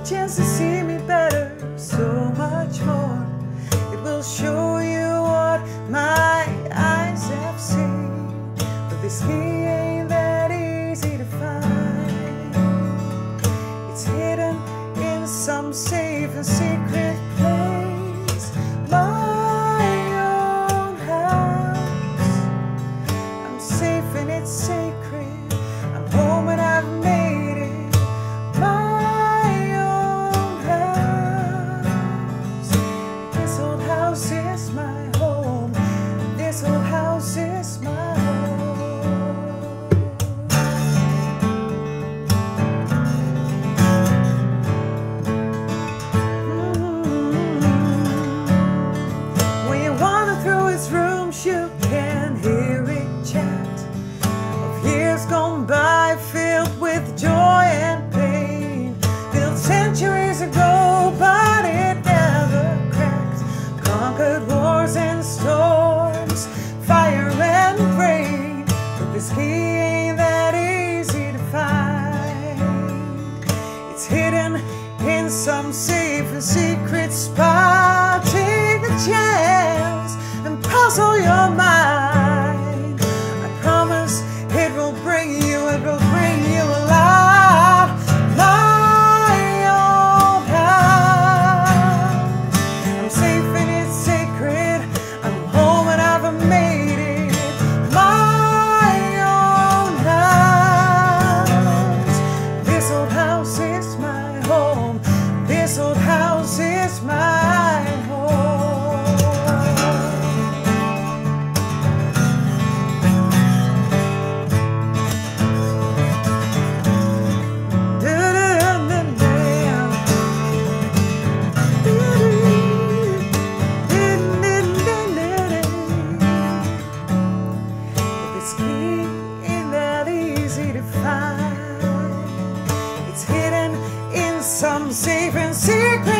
a chance to see me better, so much more. It will show you what my eyes have seen. But this key ain't that easy to find. It's hidden in some safe and secret It's hidden in some safe and secret spot. Take the chance and puzzle your mind. hidden in some safe and secret.